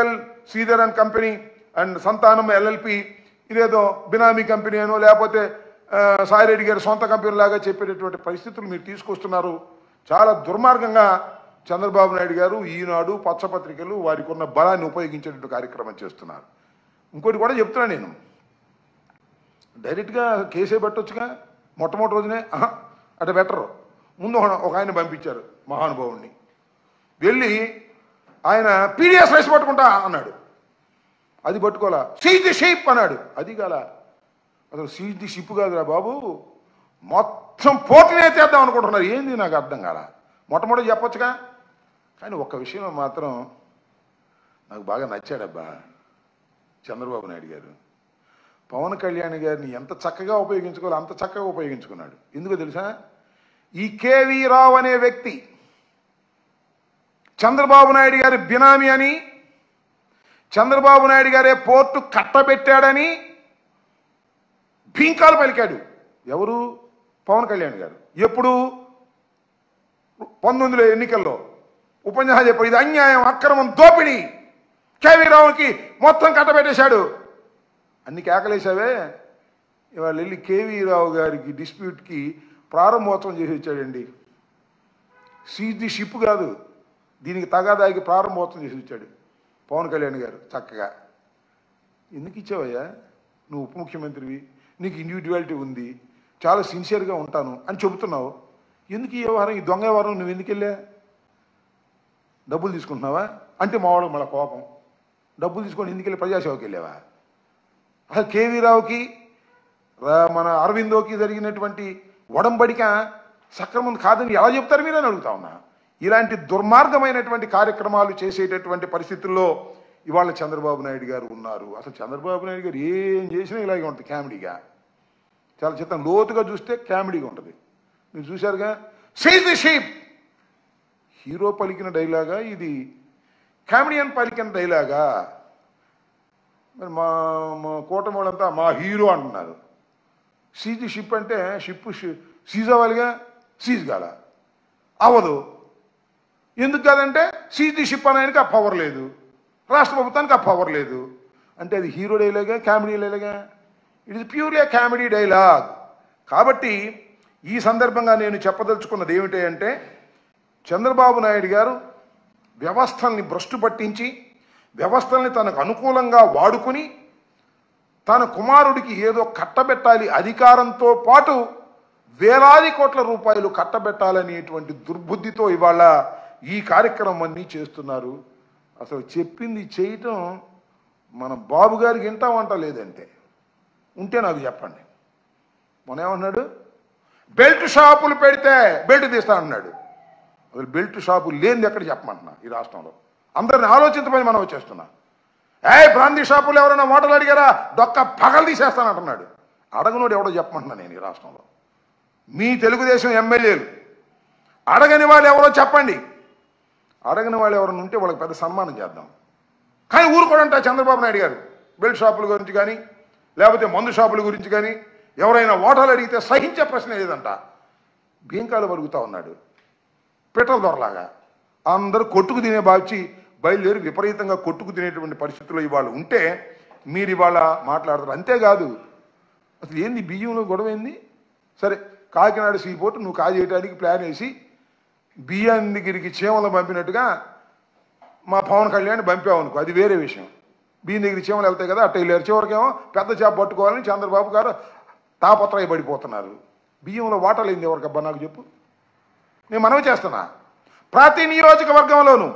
CL Sridhar and company and Santhanam LLP ఇదేదో బినామీ company అనో లేకపోతే సాయిరెడ్డి గారి సొంత కంపెనీ లాగా చెప్పేటటువంటి పరిస్థితులు మీరు తీసుకొస్తున్నారు. చాలా దుర్మార్గంగా చంద్రబాబు నాయుడు గారు ఈనాడు పచ్చపత్రికలు వారికి ఉన్న బలాన్ని ఉపయోగించేటువంటి కార్యక్రమం చేస్తున్నారు. ఇంకోటి కూడా చెప్తున్నా నేను. డైరెక్ట్గా కేసే పెట్టొచ్చుగా మొట్టమొదటి రోజునే అటు బెటరు ముందు ఒక ఆయన పంపించారు మహానుభావుణ్ణి. వెళ్ళి ఆయన పీడిఎస్ రైస్ పట్టుకుంటా అన్నాడు. అది పట్టుకోలా సీజ్ ది షీప్ అన్నాడు. అది కాల? అసలు సీజ్ ది షిప్ కాదురా బాబు. మొత్తం పోటీనే చేద్దాం అనుకుంటున్నారు. ఏంది నాకు అర్థం కాల? మొట్టమొదటి చెప్పొచ్చుగా? కానీ ఒక్క విషయం మాత్రం నాకు బాగా నచ్చాడబ్బా. చంద్రబాబు నాయుడు గారు. పవన్ కళ్యాణ్ గారిని ఎంత చక్కగా ఉపయోగించుకోవాలో అంత చక్కగా ఉపయోగించుకున్నాడు. ఎందుకో తెలుసా? ఈ కేవీ రావు అనే వ్యక్తి చంద్రబాబు నాయుడు గారి బినామీ అని చంద్రబాబు నాయుడు గారే పోర్టు కట్టబెట్టాడని భీంకాలు పలికాడు. ఎవరు? పవన్ కళ్యాణ్ గారు. ఎప్పుడు? పంతొమ్మిదిలో ఎన్నికల్లో. ఉపన్యాసం చెప్పాడు ఇది అన్యాయం అక్రమం దోపిడీ. కేవీ రావుకి మొత్తం కట్టబెట్టేశాడు. అన్ని కేకలేసావే ఇవాళ వెళ్ళి కేవీ రావు గారికి డిస్ప్యూట్కి ప్రారంభోత్సవం చేసి వచ్చాడండి. సీజ్ ది షిప్ కాదు. దీనికి తగాదాకి ప్రారంభోత్సవం చేసి వచ్చాడు పవన్ కళ్యాణ్ గారు చక్కగా. ఎందుకు ఇచ్చావయ్యా? నువ్వు ఉప ముఖ్యమంత్రివి నీకు ఇండివిజువాలిటీ ఉంది చాలా సిన్సియర్గా ఉంటాను అని చెబుతున్నావు. ఎందుకు ఈ వ్యవహారం ఈ దొంగ వ్యవహారం నువ్వు ఎందుకు వెళ్ళా? డబ్బులు తీసుకుంటున్నావా? అంటే మా మళ్ళీ కోపం. డబ్బులు తీసుకొని ఎందుకు వెళ్ళి ప్రజాసేవకి వెళ్ళావా? అసలు కేవీ రావుకి మన అరవిందోకి జరిగినటువంటి ఒడంబడిక సక్రమం కాదని ఎలా చెప్తారు మీరని అడుగుతా ఉన్నా. ఇలాంటి దుర్మార్గమైనటువంటి కార్యక్రమాలు చేసేటటువంటి పరిస్థితుల్లో ఇవాళ చంద్రబాబు నాయుడు గారు ఉన్నారు. అసలు చంద్రబాబు నాయుడు గారు ఏం చేసినా ఇలాగే ఉంటుంది కామెడీగా. చాలా చిత్తం లోతుగా చూస్తే కామెడీగా ఉంటుంది. మీరు చూశారుగా? సీజ్ ది షీప్ హీరో పలికిన డైలాగా ఇది. కామెడియన్ పలికిన డైలాగా. మరి మా మా కూటమి వాళ్ళంతా మా హీరో అంటున్నారు. సీజ్ షిప్ అంటే షిప్ సీజ్ అవ్వాలిగా? సీజ్ కాల అవ్వదు. ఎందుకు కాదంటే సీజ్ అని షిప్ ఆ పవర్ లేదు. రాష్ట్ర ప్రభుత్వానికి ఆ పవర్ లేదు. అంటే అది హీరో డైలాగా comedy డైలాగా it is purely comedy dialogue కాబట్టి ఈ సందర్భంగా నేను చెప్పదలుచుకున్నది ఏమిటి అంటే చంద్రబాబు నాయుడు గారు వ్యవస్థల్ని భ్రష్టు పట్టించి వ్యవస్థల్ని తనకు అనుకూలంగా వాడుకుని తన కుమారుడికి ఏదో కట్టబెట్టాలి అధికారంతో పాటు వేలాది కోట్ల రూపాయలు కట్టబెట్టాలనేటువంటి దుర్బుద్ధితో ఇవాళ ఈ కార్యక్రమం అన్నీ చేస్తున్నారు. అసలు చెప్పింది చేయటం మన బాబు గారికి వింటామంట లేదంటే. ఉంటే నాకు చెప్పండి. మొన్న ఏమన్నాడు? బెల్ట్ షాపులు పెడితే బెల్ట్ తీస్తా అన్నాడు. అసలు బెల్ట్ షాపు లేనిది ఎక్కడ చెప్పమంటున్నా ఈ రాష్ట్రంలో? అందరిని ఆలోచించమని మనం వచ్చేస్తున్నా. ఏ బ్రాందీ షాపులు ఎవరైనా మాటలు అడిగారా? డొక్క పగలు తీసేస్తానంటున్నాడు. అడగనోడు ఎవడో చెప్పమంటున్నా నేను ఈ రాష్ట్రంలో. మీ తెలుగుదేశం ఎమ్మెల్యేలు. అడగని వాళ్ళు ఎవరో చెప్పండి. అడగని వాళ్ళు ఎవరైనా ఉంటే వాళ్ళకి పెద్ద సన్మానం చేద్దాం. కానీ ఊరుకోడంట చంద్రబాబు నాయుడు గారు. బెల్ట్ షాపుల గురించి కానీ లేకపోతే మందు షాపుల గురించి కానీ ఎవరైనా ఓటర్లు అడిగితే సహించే ప్రశ్న లేదంట. బీంకాలు పరుగుతూ ఉన్నాడు. పిట్టల దొరలాగా అందరూ కొట్టుకు తినే బాచి బయలుదేరి విపరీతంగా కొట్టుకు తినేటువంటి పరిస్థితుల్లో ఇవాళ ఉంటే మీరు ఇవాళ మాట్లాడతారు. అంతేకాదు అసలు ఏంది బియ్యంలో గొడవ ఏంది? సరే కాకినాడ సీపోర్ట్ నువ్వు కాజేయడానికి ప్లాన్ వేసి బియ్యం దగ్గరికి చీమలు పంపినట్టుగా మా పవన్ కళ్యాణ్ పంపామనుకో అది వేరే విషయం. బియ్యం దగ్గర చీమలు వెళ్తాయి కదా అట్ట వెళ్ళారు. చివరికేమో పెద్ద చేప పట్టుకోవాలని చంద్రబాబు గారు తాపత్రయ పడిపోతున్నారు. బియ్యంలో వాటలు ఏంది ఎవరికబ్బా నాకు చెప్పు. నేను మనవి చేస్తున్నా. ప్రతి నియోజకవర్గంలోనూ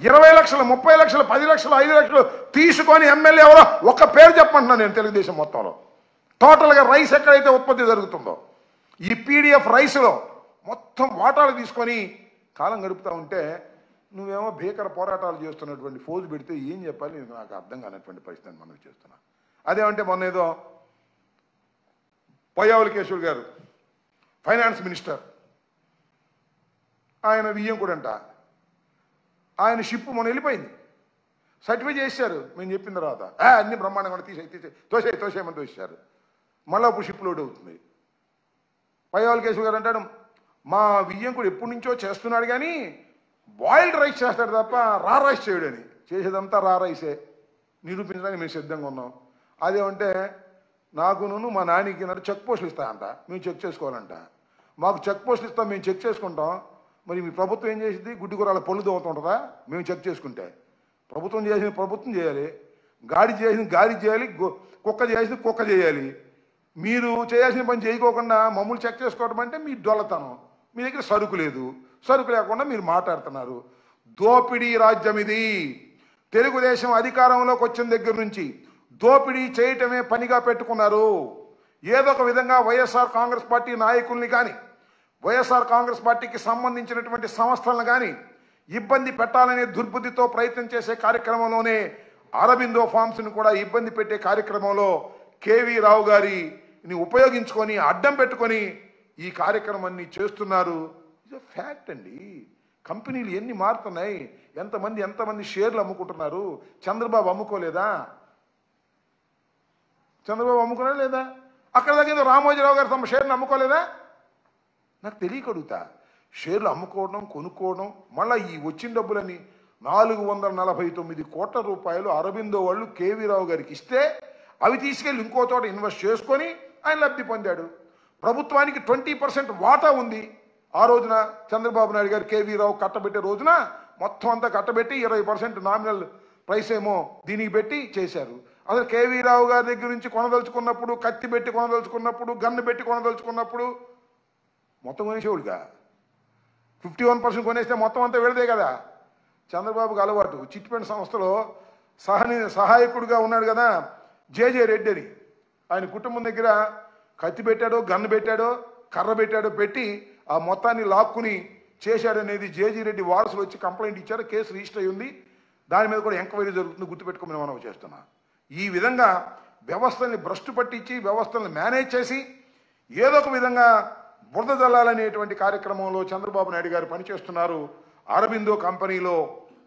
ఇరవై లక్షలు ముప్పై లక్షలు పది లక్షలు ఐదు లక్షలు తీసుకొని ఎమ్మెల్యే ఎవరో ఒక్క పేరు చెప్పమంటున్నాను నేను తెలుగుదేశం మొత్తంలో. టోటల్గా రైస్ ఎక్కడైతే ఉత్పత్తి జరుగుతుందో ఈ పీడిఎఫ్ రైస్లో మొత్తం వాటాలు తీసుకొని కాలం గడుపుతూ ఉంటే నువ్వేమో భీకర పోరాటాలు చేస్తున్నటువంటి ఫోజు పెడితే ఏం చెప్పాలి? నేను నాకు అర్థం కానటువంటి పరిస్థితిని మనం చేస్తున్నా. అదేమంటే మొన్న ఏదో పొయ్యావుల కేశవులు గారు ఫైనాన్స్ మినిస్టర్. ఆయన వియ్యం కూడా అంట. ఆయన షిప్ మొన్న వెళ్ళిపోయింది. సర్టిఫై చేశారు మేము చెప్పిన తర్వాత అన్ని బ్రహ్మాండంగా తీసే తీసే తోసే తోసేయమని తోసేశారు. మళ్ళీ ఇప్పుడు షిప్ లోడ్ అవుతుంది. పైవాళ్ళ కేశవ్ గారు అంటాడు మా వియ్యంకుడు ఎప్పటి నుంచో చేస్తున్నాడు కానీ బాయిల్డ్ రైస్ చేస్తాడు తప్ప రా రైస్ చేయడని. చేసేదంతా రా రైసే నిరూపించడానికి మేము సిద్ధంగా ఉన్నాం. అదేమంటే నాకును మా నానికి నాడు చెక్ పోస్టులు ఇస్తాయంట. మేము చెక్ చేసుకోవాలంట. మాకు చెక్ పోస్టులు ఇస్తాం మేము చెక్ చేసుకుంటాం. మరి మీ ప్రభుత్వం ఏం చేసింది గుడ్డి కూరల పళ్ళు దోవుతుంటుందా మేము చెక్ చేసుకుంటే. ప్రభుత్వం చేసిన ప్రభుత్వం చేయాలి. గాడి చేసిన గాడి చేయాలి. కుక్క చేసిన కుక్క చేయాలి. మీరు చేయాల్సిన పని చేయకోకుండా మమ్మల్ని చెక్ చేసుకోవడం అంటే మీ డొల్లతనం మీ దగ్గర సరుకు లేదు. సరుకు లేకుండా మీరు మాట్లాడుతున్నారు. దోపిడీ రాజ్యం ఇది. తెలుగుదేశం అధికారంలోకి వచ్చిన దగ్గర నుంచి దోపిడీ చేయటమే పనిగా పెట్టుకున్నారు. ఏదో ఒక విధంగా వైఎస్ఆర్ కాంగ్రెస్ పార్టీ నాయకుల్ని కానీ వైఎస్ఆర్ కాంగ్రెస్ పార్టీకి సంబంధించినటువంటి సంస్థలను కానీ ఇబ్బంది పెట్టాలనే దుర్బుద్ధితో ప్రయత్నం చేసే కార్యక్రమంలోనే అరబిందో ఫార్మ్స్ని కూడా ఇబ్బంది పెట్టే కార్యక్రమంలో కేవీ రావు గారిని ఉపయోగించుకొని అడ్డం పెట్టుకొని ఈ కార్యక్రమాన్ని చేస్తున్నారు. ఇది ఫ్యాక్ట్ అండి. కంపెనీలు ఎన్ని మారుతున్నాయి? ఎంతమంది ఎంతమంది షేర్లు అమ్ముకుంటున్నారు? చంద్రబాబు అమ్ముకోలేదా? చంద్రబాబు అమ్ముకున్నా లేదా? అక్కడ దాకా ఏదో రామోజీరావు గారు తమ షేర్ని అమ్ముకోలేదా? నాకు తెలియకడుగుతా. షేర్లు అమ్ముకోవడం కొనుక్కోవడం మళ్ళీ ఈ వచ్చిన డబ్బులని నాలుగు వందల నలభై తొమ్మిది కోట్ల రూపాయలు అరబిందో వాళ్ళు కేవీ రావు గారికి ఇస్తే అవి తీసుకెళ్ళి ఇంకో చోట ఇన్వెస్ట్ చేసుకొని ఆయన లబ్ధి పొందాడు. ప్రభుత్వానికి ట్వంటీ పర్సెంట్ వాటా ఉంది. ఆ రోజున చంద్రబాబు నాయుడు గారు కేవీ రావు కట్టబెట్టే రోజున మొత్తం అంతా కట్టబెట్టి ఇరవై పర్సెంట్ నామినల్ ప్రైస్ ఏమో దీనికి పెట్టి చేశారు. అసలు కేవీ రావు గారి దగ్గర నుంచి కొనదలుచుకున్నప్పుడు కత్తి పెట్టి కొనదలుచుకున్నప్పుడు గన్ను పెట్టి కొనదలుచుకున్నప్పుడు మొత్తం కొనేసేవాడుగా ఫిఫ్టీ వన్ పర్సెంట్ కొనేస్తే మొత్తం అంతా వెళదే కదా. చంద్రబాబుకి అలవాటు. చిట్ ఫండ్ సంస్థలో సహని సహాయకుడిగా ఉన్నాడు కదా జేజే రెడ్డి అని. ఆయన కుటుంబం దగ్గర కత్తి పెట్టాడో గన్ను పెట్టాడో కర్ర పెట్టాడో పెట్టి ఆ మొత్తాన్ని లాక్కుని చేశాడనేది జేజీ రెడ్డి వారసులు వచ్చి కంప్లైంట్ ఇచ్చారు కేసు రిజిస్టర్ అయి ఉంది. దాని మీద కూడా ఎంక్వైరీ జరుగుతుంది గుర్తుపెట్టుకోమని మనం చేస్తున్నా. ఈ విధంగా వ్యవస్థల్ని భ్రష్టు పట్టించి వ్యవస్థలను మేనేజ్ చేసి ఏదో ఒక విధంగా బురద జల్లాలనేటువంటి కార్యక్రమంలో చంద్రబాబు నాయుడు గారు పనిచేస్తున్నారు. అరబిందో కంపెనీలో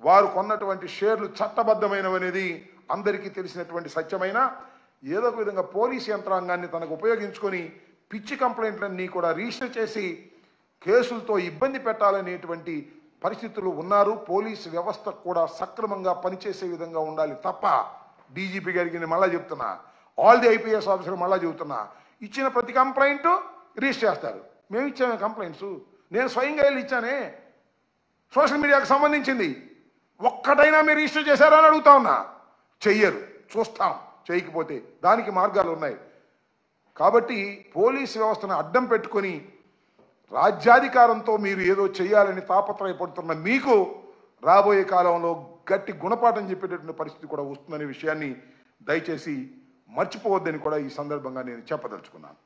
వారు కొన్నటువంటి షేర్లు చట్టబద్ధమైనవనేది అందరికీ తెలిసినటువంటి సత్యమైన ఏదో ఒక విధంగా పోలీస్ యంత్రాంగాన్ని తనకు ఉపయోగించుకొని పిచ్చి కంప్లైంట్లన్నీ కూడా రిజిస్టర్ చేసి కేసులతో ఇబ్బంది పెట్టాలనేటువంటి పరిస్థితులు ఉన్నారు. పోలీస్ వ్యవస్థ కూడా సక్రమంగా పనిచేసే విధంగా ఉండాలి తప్ప డీజీపీ గారికి నేను మళ్ళా చెప్తున్నా ఆల్ ది ఐపీఎస్ ఆఫీసర్ మళ్ళీ చెబుతున్నా ఇచ్చిన ప్రతి కంప్లైంట్ రిజిస్టర్ చేస్తారు. మేము ఇచ్చాము కంప్లైంట్స్. నేను స్వయంగా వెళ్ళి ఇచ్చానే. సోషల్ మీడియాకు సంబంధించింది. ఒక్కటైనా మీరు రిజిస్టర్ చేశారా అని అడుగుతా ఉన్నా. చెయ్యరు. చూస్తాం. చేయకపోతే దానికి మార్గాలు ఉన్నాయి. కాబట్టి పోలీస్ వ్యవస్థను అడ్డం పెట్టుకొని రాజ్యాధికారంతో మీరు ఏదో చేయాలని తాపత్రయపడుతున్న మీకు రాబోయే కాలంలో గట్టి గుణపాఠం చెప్పేటటువంటి పరిస్థితి కూడా వస్తుందనే విషయాన్ని దయచేసి మర్చిపోవద్దని కూడా ఈ సందర్భంగా నేను చెప్పదలుచుకున్నాను.